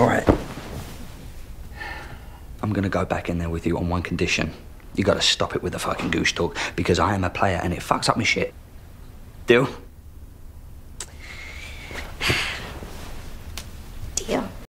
All right. I'm gonna go back in there with you on one condition. You gotta stop it with the fucking goose talk because I am a player and it fucks up my shit. Deal?